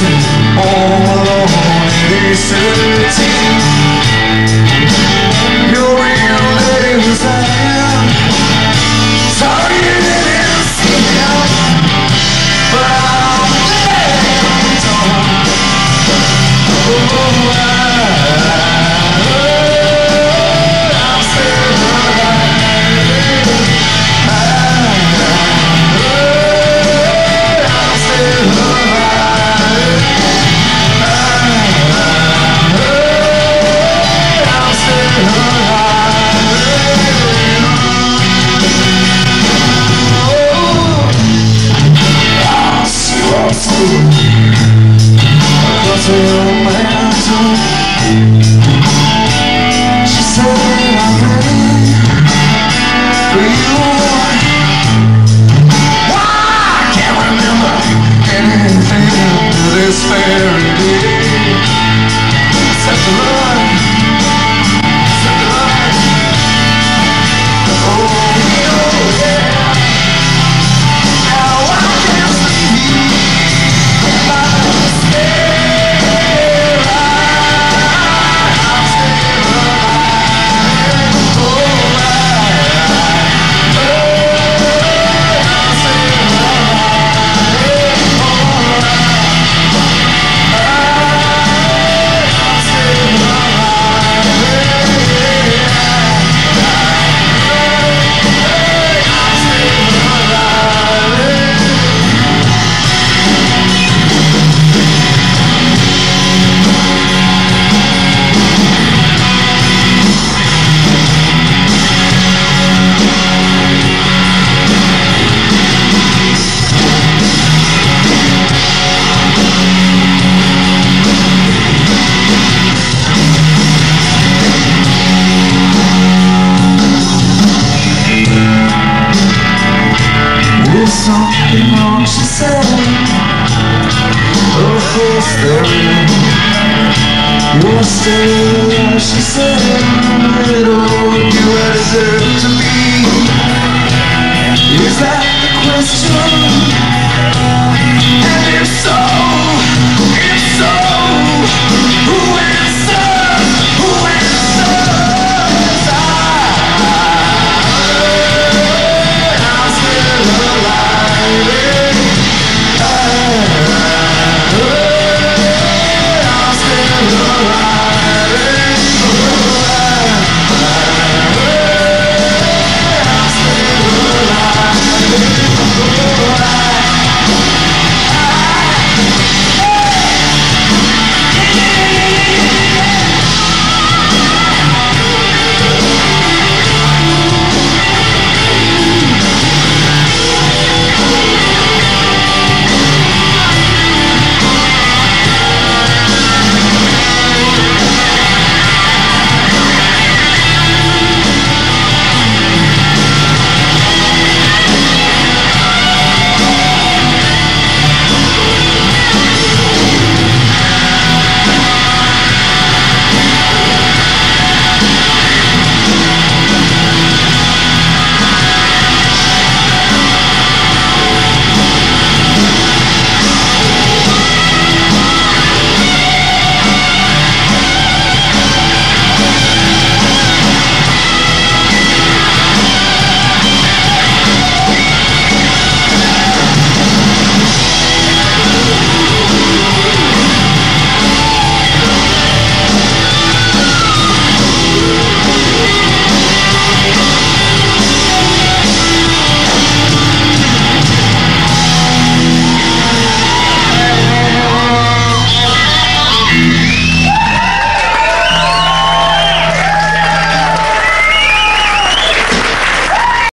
all alone in You're she said, you deserve to be. Is that the question?